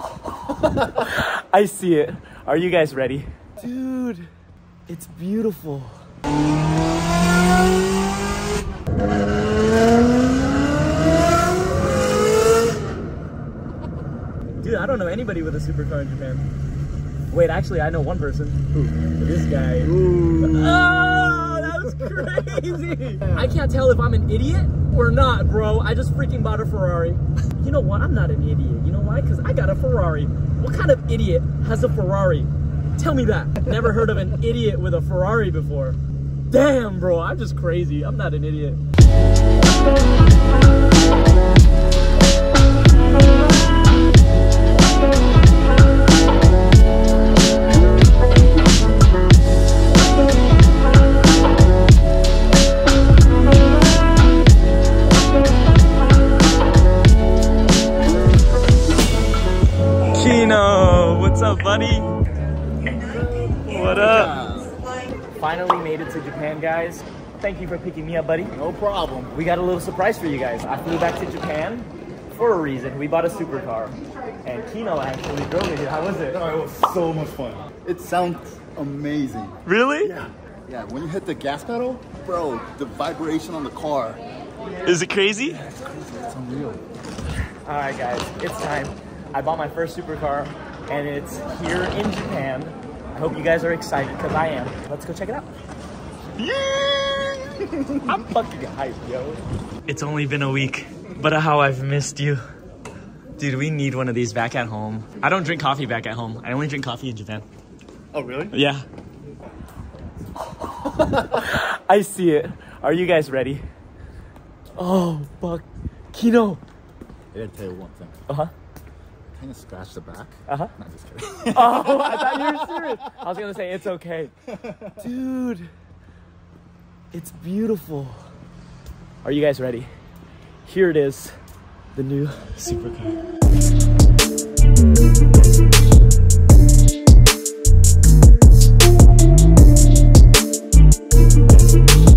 I see it. Are you guys ready? Dude, it's beautiful. Dude, I don't know anybody with a supercar in Japan. Wait, actually, I know one person. Who? This guy. Oh, that was crazy. I can't tell if I'm an idiot or not, bro. I just freaking bought a Ferrari. You know what? I'm not an idiot. You know why? Because I got a Ferrari. What kind of idiot has a Ferrari? Tell me that. Never heard of an idiot with a Ferrari before. Damn, bro. I'm just crazy. I'm not an idiot. Guys. Thank you for picking me up, buddy. No problem. We got a little surprise for you guys. I flew back to Japan for a reason. We bought a supercar, and Kino actually drove it. Here. How was it? Oh, it was so much fun. It sounds amazing. Really? Yeah. Yeah, when you hit the gas pedal, bro, the vibration on the car, Is it crazy? it's unreal. All right, guys, it's time. I bought my first supercar, and it's here in Japan. I hope you guys are excited because I am. Let's go check it out. I'm fucking hyped, yo. It's only been a week, but how I've missed you. Dude, we need one of these back at home. I don't drink coffee back at home. I only drink coffee in Japan. Oh, really? Yeah. I see it. Are you guys ready? Oh, fuck. Kino. I gotta tell you one thing. Uh huh. Kind of scratch the back. Uh huh. Not just kidding. Oh, I thought you were serious. I was gonna say it's okay. Dude, it's beautiful. Are you guys ready? Here it is, the new supercar. Bought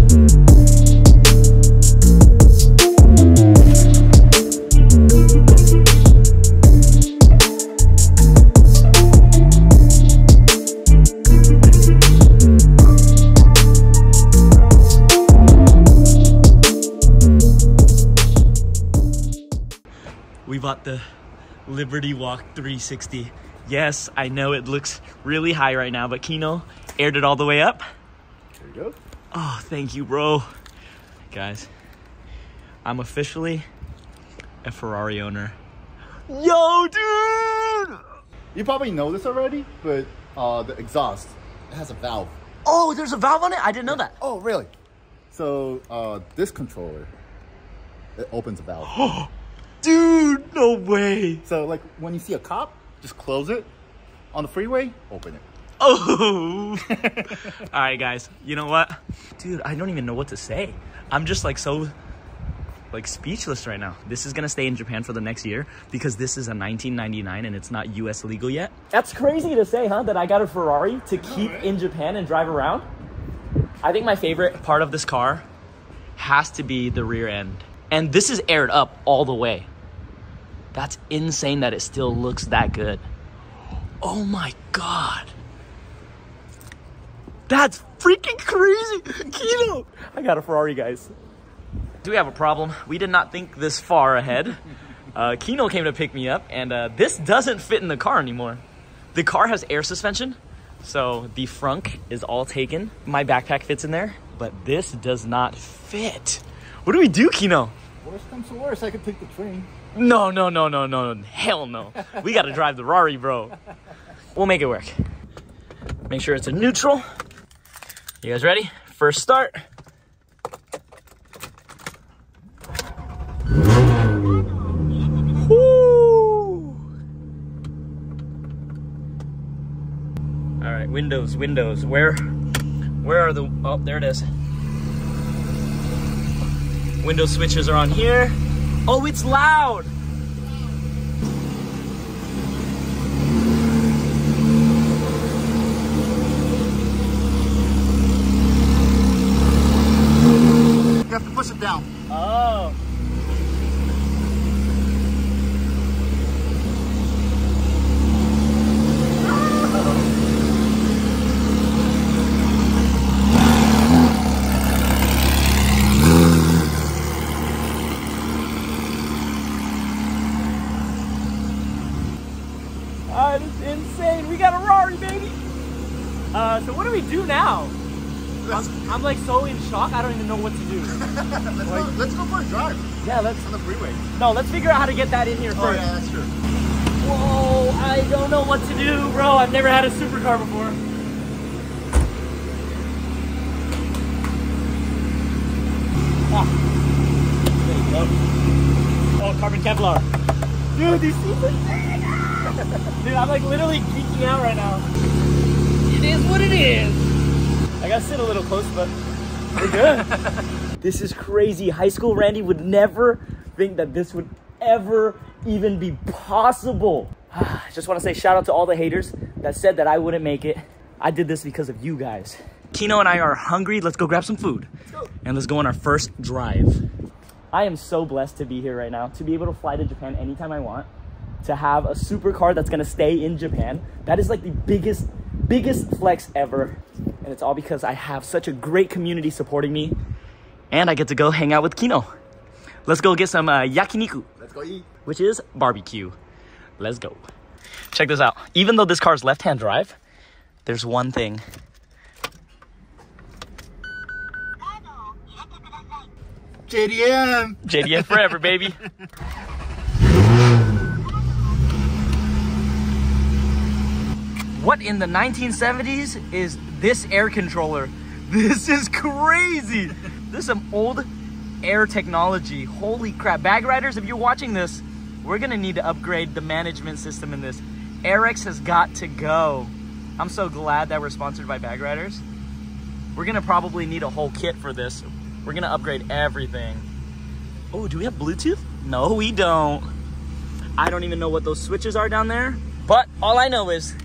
the Liberty Walk 360. Yes, I know it looks really high right now, but Kino aired it all the way up. there you go. Oh, thank you, bro. Guys, I'm officially a Ferrari owner. Yo, dude! You probably know this already, but uh, the exhaust it has a valve. Oh, there's a valve on it? I didn't know that. Oh, really? So uh, this controller, it opens a valve. Dude, no way. so like when you see a cop, just close it. On the freeway, open it. Oh. All right, guys. You know what? Dude, I don't even know what to say. I'm just like so like speechless right now. This is going to stay in Japan for the next year because this is a 1999 and it's not US legal yet. That's crazy to say, huh? That I got a Ferrari to keep in Japan and drive around. I think my favorite part of this car has to be the rear end. And this is aired up all the way. That's insane that it still looks that good. Oh my god. That's freaking crazy. Kino. I got a Ferrari, guys. Do we have a problem? We did not think this far ahead. Uh, Kino came to pick me up, and uh, this doesn't fit in the car anymore. The car has air suspension, so the frunk is all taken. My backpack fits in there, but this does not fit. What do we do, Kino? Worst comes to worst, I could take the train. No, no, no, no, no, hell no. We gotta drive the Rari, bro. We'll make it work. Make sure it's a neutral. You guys ready? First start. Woo! All right, windows, windows. Where, where are the? Oh, there it is. Window switches are on here. Oh, it's loud. You have to push it down. Oh. god, it's insane. We got a Rari, baby. Uh, so what do we do now? I'm, I'm like so in shock. I don't even know what to do. let's, go, let's go for a drive Yeah, let's. on the freeway. No, let's figure out how to get that in here Oh first. yeah, that's true. Whoa, I don't know what to do, bro. I've never had a supercar before. Ah. There you go. Oh, carbon Kevlar. Dude, these seats are sick. Dude, I'm like literally geeking out right now. It is what it is. I gotta sit a little close, but we're good. this is crazy. High school Randy would never think that this would ever even be possible. I Just want to say shout out to all the haters that said that I wouldn't make it. I did this because of you guys. Kino and I are hungry. Let's go grab some food. And let's go on our first drive. I am so blessed to be here right now, to be able to fly to Japan anytime I want, to have a supercar that's gonna stay in Japan. That is like the biggest, biggest flex ever. And it's all because I have such a great community supporting me. And I get to go hang out with Kino. Let's go get some uh, yakiniku Let's go eat. which is barbecue. Let's go. Check this out. Even though this car is left-hand drive, there's one thing. JDM. JDM forever, baby. What in the 1970s is this air controller? This is crazy. This is some old air technology. Holy crap. Bag riders, if you're watching this, we're gonna need to upgrade the management system in this. Airx has got to go. I'm so glad that we're sponsored by Bag Riders. We're gonna probably need a whole kit for this. We're gonna upgrade everything. Oh, do we have Bluetooth? No, we don't. I don't even know what those switches are down there. But all I know is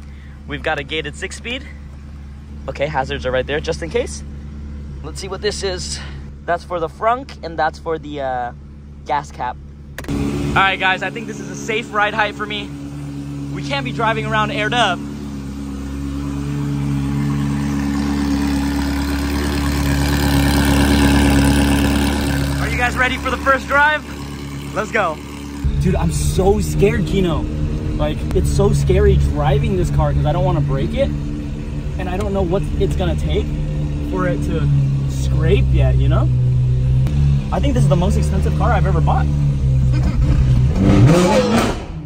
we've got a gated six speed. Okay, hazards are right there just in case. Let's see what this is. That's for the frunk and that's for the uh, gas cap. All right, guys, I think this is a safe ride height for me. We can't be driving around aired up. Are you guys ready for the first drive? Let's go. Dude, I'm so scared, Kino. Like, it's so scary driving this car because I don't want to break it. And I don't know what it's to take for it to scrape yet, you know? I think this is the most expensive car I've ever bought.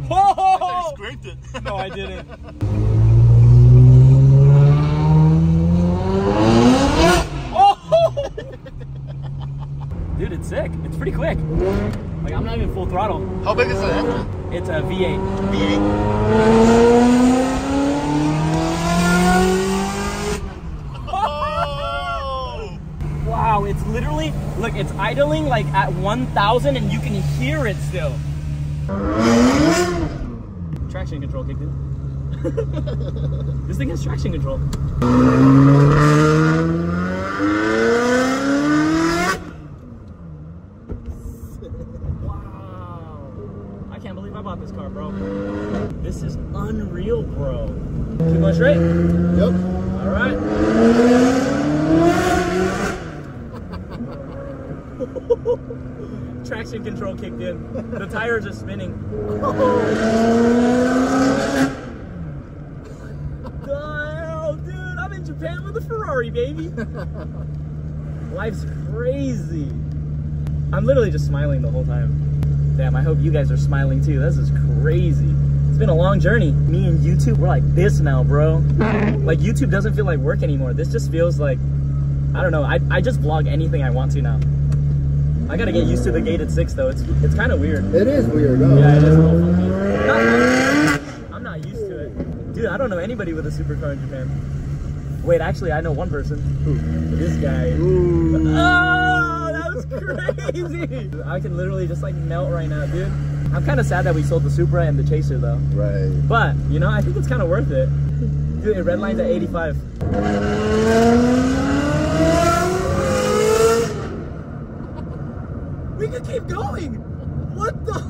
Whoa! Scraped it. No, I didn't. Oh! Dude, it's sick. It's pretty quick. Like, I'm not even full throttle. How big is the engine? It's a V8. V8. Oh! Wow, it's literally, look, it's idling like at 1,000 and you can hear it still. Traction control kicked in. this thing has traction control. I can't believe I bought this car, bro. This is unreal, bro. Keep going straight. Yep. All right. Traction control kicked in. The tires are spinning. Damn, dude, I'm in Japan with a Ferrari, baby. Life's crazy. I'm literally just smiling the whole time. Damn, I hope you guys are smiling too. This is crazy. It's been a long journey. Me and YouTube, we're like this now, bro. Like YouTube doesn't feel like work anymore. This just feels like, I don't know. I, I just vlog anything I want to now. I gotta get used to the gated six though. It's it's kind of weird. It is weird, though. Yeah, it is a little funky. Not- I'm not used to it. Dude, I don't know anybody with a supercar in Japan. Wait, actually, I know one person. Who? This guy. Oh! Crazy. I can literally just like melt right now, dude. I'm kind of sad that we sold the Supra and the Chaser though. Right. But, you know, I think it's kind of worth it. Dude, it red lines at 85. We could keep going. What the?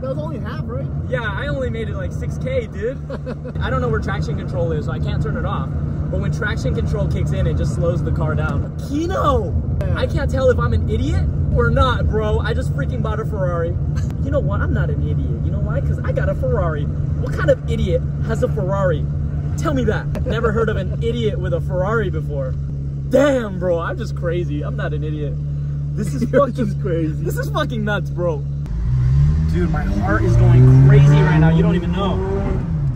That was only half, right? Yeah, I only made it like 6K, dude. I don't know where traction control is, so I can't turn it off. But when traction control kicks in, it just slows the car down. Kino! I can't tell if I'm an idiot or not, bro. I just freaking bought a Ferrari. You know what? I'm not an idiot. You know why? Because I got a Ferrari. What kind of idiot has a Ferrari? Tell me that. Never heard of an idiot with a Ferrari before. Damn, bro. I'm just crazy. I'm not an idiot. This is fucking crazy. This is fucking nuts, bro. Dude, my heart is going crazy right now. You don't even know.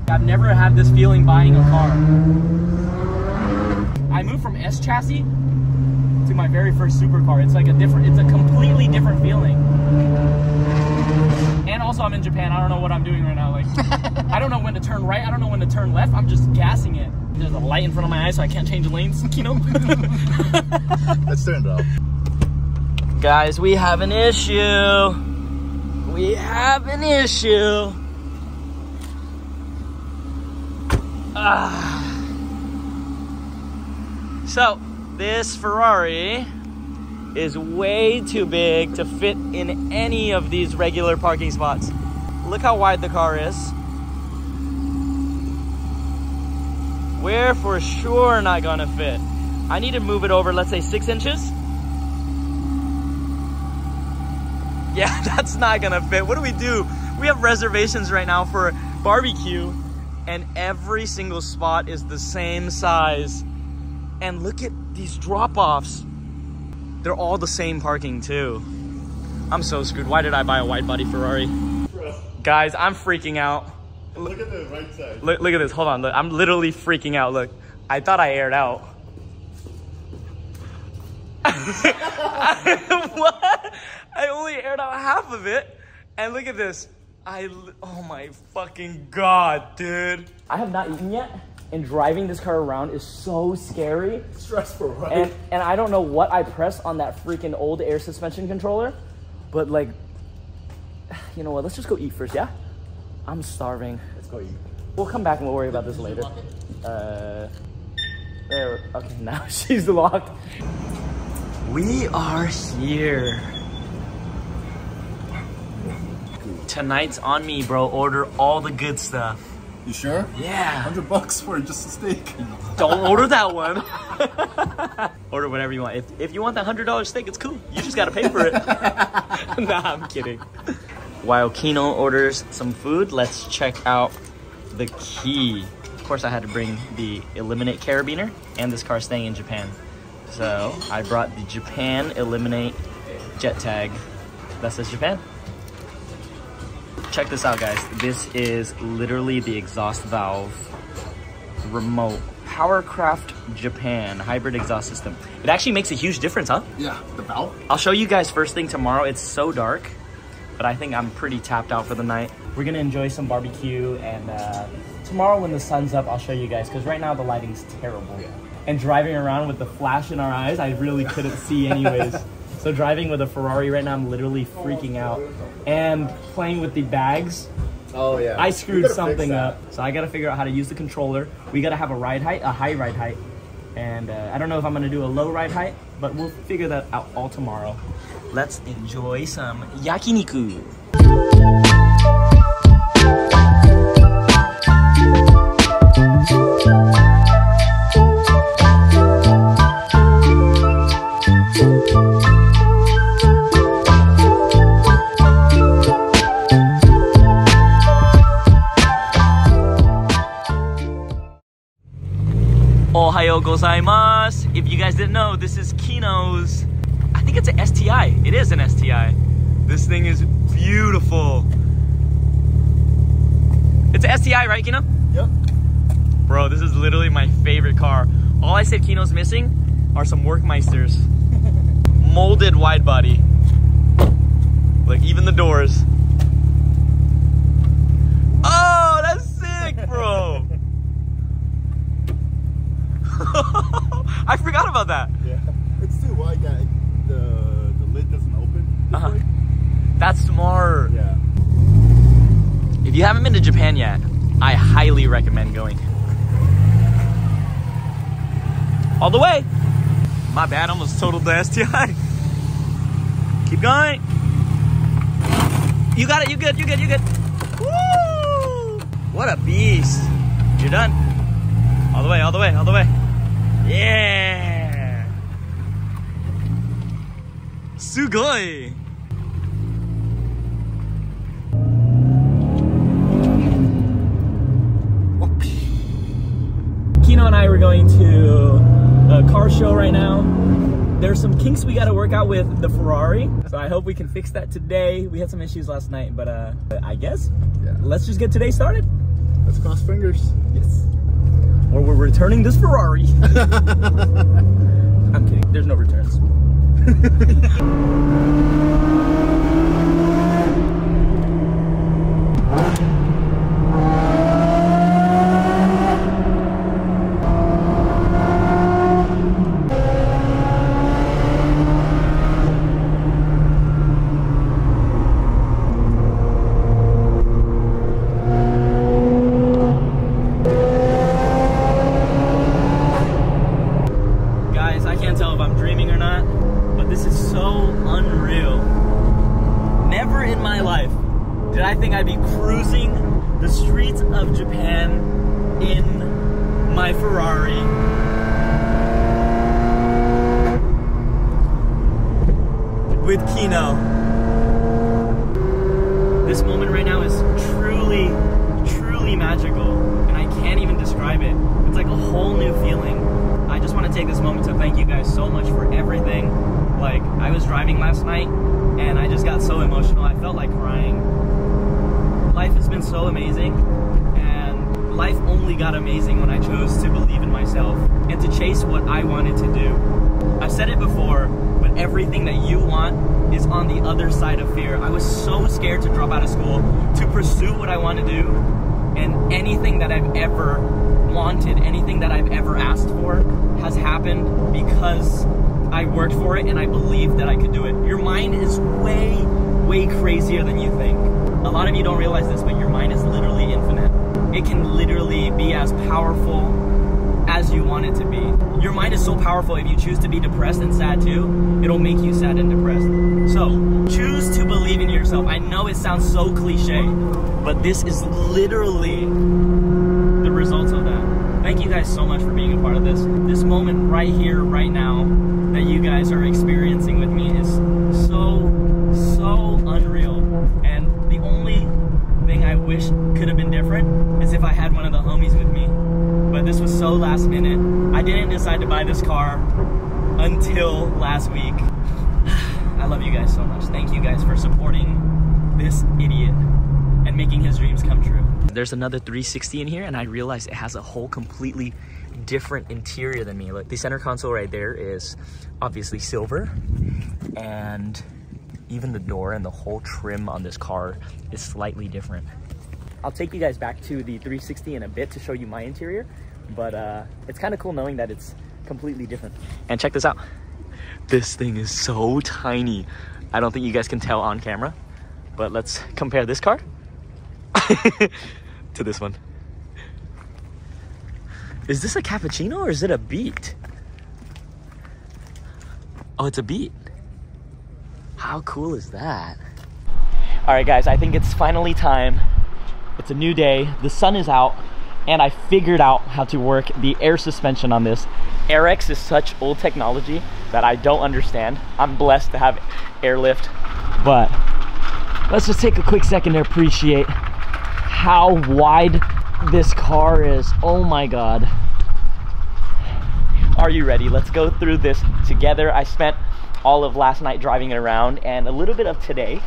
I've never had this feeling buying a car. I moved from S chassis to my very first supercar. It's like a different, it's a completely different feeling. And also I'm in Japan. I don't know what I'm doing right now. Like, I don't know when to turn right. I don't know when to turn left. I'm just gassing it. There's a light in front of my eye so I can't change lanes, you know? Let's turn it off. Guys, we have an issue. We have an issue. Ah. So, this Ferrari is way too big to fit in any of these regular parking spots. Look how wide the car is. We're for sure not gonna fit. I need to move it over, let's say six inches. Yeah, that's not gonna fit. What do we do? We have reservations right now for barbecue, and every single spot is the same size. And look at these drop offs. They're all the same parking, too. I'm so screwed. Why did I buy a wide body Ferrari? Guys, I'm freaking out. Look at the right side. Look, look at this. Hold on. Look, I'm literally freaking out. Look, I thought I aired out. what? I only aired out half of it. And look at this. I, oh my fucking god, dude. I have not eaten yet, and driving this car around is so scary. Stressful, right? And, and I don't know what I pressed on that freaking old air suspension controller, but like, you know what? Let's just go eat first, yeah? I'm starving. Let's go eat. We'll come back and we'll worry about this later. Uh, there. Okay, now she's locked. We are here. Tonight's on me, bro. Order all the good stuff. You sure? Yeah. 100 bucks for just a steak. Don't order that one. order whatever you want. If, if you want that hundred dollar steak, it's cool. You just gotta pay for it. nah, I'm kidding. While Kino orders some food, let's check out the key. Of course, I had to bring the Illiminate Carabiner, and this car's staying in Japan. So I brought the Japan Illiminate Jet Tag. That says Japan. Check this out, guys. This is literally the exhaust valve remote Powercraft Japan hybrid exhaust system. It actually makes a huge difference, huh? yeah, the valve. I'll show you guys first thing tomorrow. It's so dark, but I think I'm pretty tapped out for the night. We're gonna enjoy some barbecue, and uh, tomorrow when the sun's up, I'll show you guys. Because right now the lighting's terrible, and driving around with the flash in our eyes, I really couldn't see anyways. so driving with a Ferrari right now, I'm literally freaking out, and playing with the bags. Oh, yeah. I screwed something up, so I gotta figure out how to use the controller. We gotta have a ride height, a high ride height, and uh, I don't know if I'm gonna do a low ride height, but we'll figure that out all tomorrow. Let's enjoy some yakiniku. STI. It is an STI. This thing is beautiful. It's an STI, right, Kino? Yep. Bro, this is literally my favorite car. All I said Kino's missing are some Workmeisters. Molded wide body. Like even the doors. Oh, that's sick, bro. I forgot about that. Yeah. It's too wide that it- the, the lid doesn't open. this Uh-huh. That's smart. Yeah. If you haven't been to Japan yet, I highly recommend going. All the way. My bad, almost totaled the STI. Keep going. You got it, you good, you good, you good. Woo! What a beast. You're done. All the way, all the way, all the way. Yeah. Sugoi. Going to a car show right now. There's some kinks we got to work out with the Ferrari, so I hope we can fix that today. We had some issues last night, but uh, I guess Yeah. let's just get today started. Let's cross fingers. Yes. Or we're returning this Ferrari. I'm kidding. There's no returns. Guys, I can't tell if I'm dreaming or not, but this is so unreal. Never in my life did I think I'd be cruising the streets of Japan in my Ferrari. With Kino. This moment right now is truly, truly magical, and I can't even describe it. It's like a whole new feeling. I just want to take this moment to thank you guys so much for everything. Like, I was driving last night, and I just got so emotional. I felt like crying. Life has been so amazing, and life only got amazing when I chose to believe in myself and to chase what I wanted to do. I've said it before, but everything that you want is on the other side of fear. I was so scared to drop out of school to pursue what I want to do, and anything that I've ever wanted, anything that I've ever asked for, has happened because I worked for it and I believed that I could do it. Your mind is way, way crazier than you think. A lot of you don't realize this, but your mind is literally infinite. It can literally be as powerful as you want it to be. Your mind is so powerful if you choose to be depressed and sad too, it'll make you sad and depressed. So, choose to believe in yourself. I know it sounds so cliche, but this is literally the results of that. Thank you guys so much for being a part of this. This moment right here, right now, guys are experiencing with me is so, so unreal. And the only thing I wish could have been different is if I had one of the homies with me. But this was so last minute. I didn't decide to buy this car until last week. I love you guys so much. Thank you guys for supporting this idiot and making his dreams come true. There's another 360 in here, and I realized it has a whole completely different interior than me. Look, the center console right there is obviously silver, and even the door and the whole trim on this car is slightly different. I'll take you guys back to the 360 in a bit to show you my interior, but uh, it's kind of cool knowing that it's completely different. And check this out. This thing is so tiny. I don't think you guys can tell on camera, but let's compare this car to this one. Is this a cappuccino or is it a beat? Oh, it's a beat. How cool is that? All right, guys, I think it's finally time. It's a new day. The sun is out, and I figured out how to work the air suspension on this. AirX is such old technology that I don't understand. I'm blessed to have airlift, but let's just take a quick second to appreciate how wide this car is. Oh my God. Are you ready? Let's go through this together. I spent all of last night driving it around and a little bit of today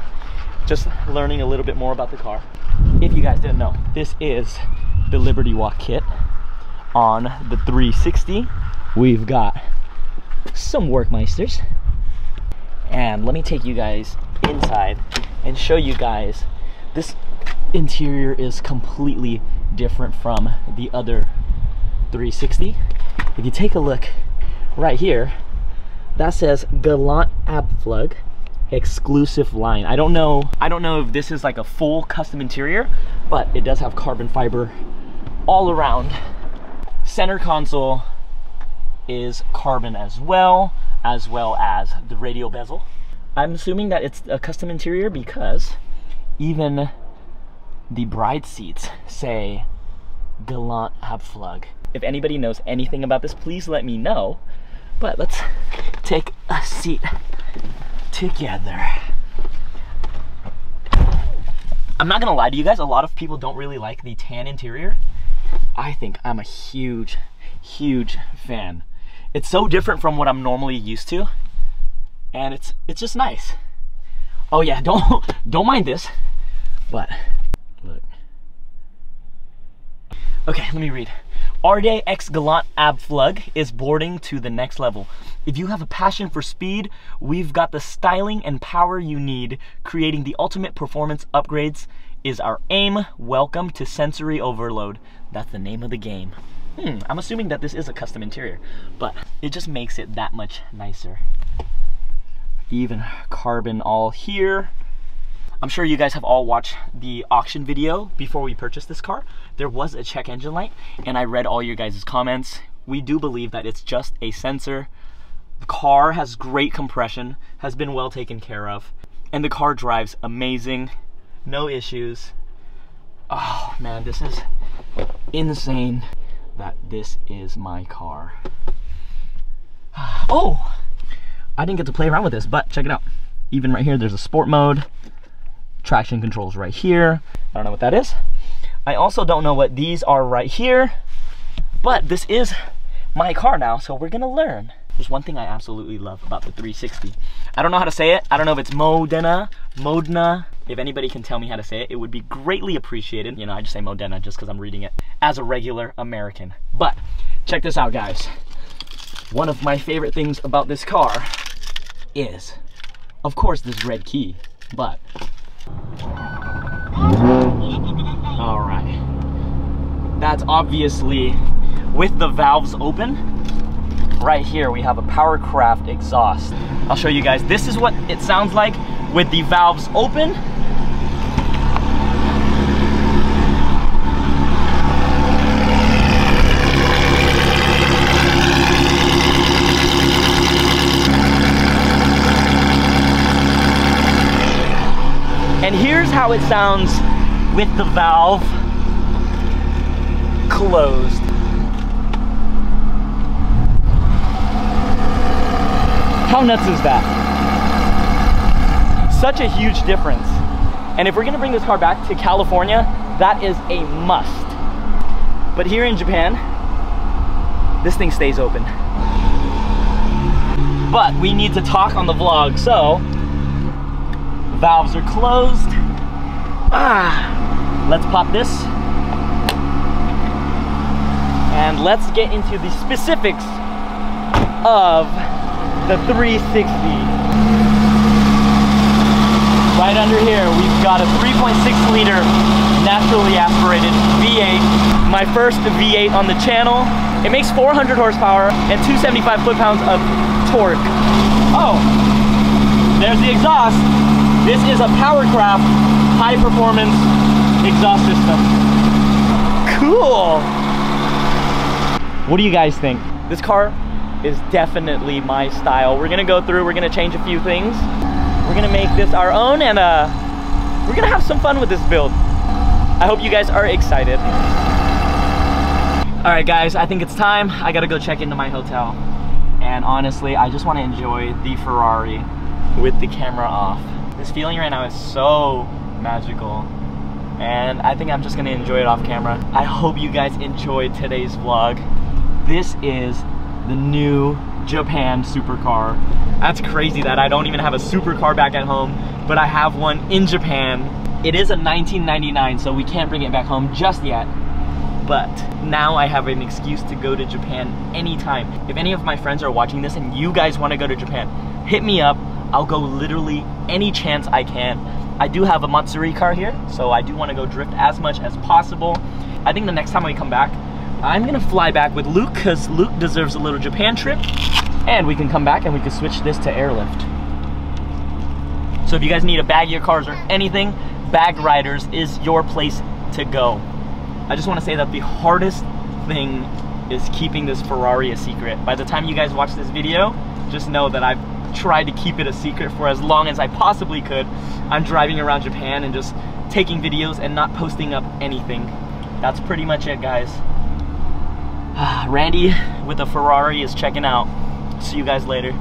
just learning a little bit more about the car. If you guys didn't know, this is the Liberty Walk kit on the 360. We've got some Workmeisters. And let me take you guys inside and show you guys this interior is completely different from the other 360. If you take a look right here, that says Galant Abflug exclusive line. I don't know I don't know if this is like a full custom interior, but it does have carbon fiber all around. Center console is carbon as well, as well as the radial bezel. I'm assuming that it's a custom interior because even the bride seats say Galant Abflug. If anybody knows anything about this, please let me know. But let's take a seat together. I'm not gonna lie to you guys, a lot of people don't really like the tan interior. I think I'm a huge, huge fan. It's so different from what I'm normally used to, and it's it's just nice. Oh yeah, don't don't mind this, but look. Okay, let me read. RDA X Galant Abflug is boarding to the next level. If you have a passion for speed, we've got the styling and power you need. Creating the ultimate performance upgrades is our aim. Welcome to Sensory Overload. That's the name of the game. Hmm, I'm assuming that this is a custom interior, but it just makes it that much nicer. Even carbon all here. I'm sure you guys have all watched the auction video before we purchased this car. There was a check engine light and I read all your guys' comments. We do believe that it's just a sensor. The car has great compression, has been well taken care of, and the car drives amazing, no issues. Oh man, this is insane that this is my car. Oh, I didn't get to play around with this, but check it out. Even right here, there's a sport mode traction controls right here. I don't know what that is. I also don't know what these are right here, but this is my car now, so we're gonna learn. There's one thing I absolutely love about the 360. I don't know how to say it. I don't know if it's Modena, Modena. If anybody can tell me how to say it, it would be greatly appreciated. You know, I just say Modena just because I'm reading it as a regular American. But check this out, guys. One of my favorite things about this car is, of course, this red key. But all right. That's obviously with the valves open. Right here, we have a Powercraft exhaust. I'll show you guys. This is what it sounds like with the valves open. And here's how it sounds with the valve closed. How nuts is that? Such a huge difference. And if we're gonna bring this car back to California, that is a must. But here in Japan, this thing stays open. But we need to talk on the vlog, so valves are closed. Ah, let's pop this. And let's get into the specifics of the 360. Right under here, we've got a 3.6 liter naturally aspirated V8. My first V8 on the channel. It makes 400 horsepower and 275 foot-pounds of torque. Oh, there's the exhaust. This is a Powercraft high performance exhaust system. Cool. What do you guys think? This car is definitely my style. We're gonna go through, we're gonna change a few things. We're gonna make this our own and uh, we're gonna have some fun with this build. I hope you guys are excited. All right guys, I think it's time. I gotta go check into my hotel. And honestly, I just wanna enjoy the Ferrari with the camera off. This feeling right now is so magical. And I think I'm just gonna enjoy it off camera. I hope you guys enjoyed today's vlog. This is the new Japan supercar. That's crazy that I don't even have a supercar back at home, but I have one in Japan. It is a 1999, so we can't bring it back home just yet. But now I have an excuse to go to Japan anytime. If any of my friends are watching this and you guys wanna go to Japan, hit me up. I'll go literally any chance I can. I do have a Matsuri car here, so I do want to go drift as much as possible. I think the next time we come back, I'm gonna fly back with Luke because Luke deserves a little Japan trip. And we can come back and we can switch this to airlift. So if you guys need a bag of your cars or anything, Bag Riders is your place to go. I just want to say that the hardest thing is keeping this Ferrari a secret. By the time you guys watch this video, just know that I've tried to keep it a secret for as long as I possibly could. I'm driving around Japan and just taking videos and not posting up anything. That's pretty much it, guys. Randy with the Ferrari is checking out. See you guys later.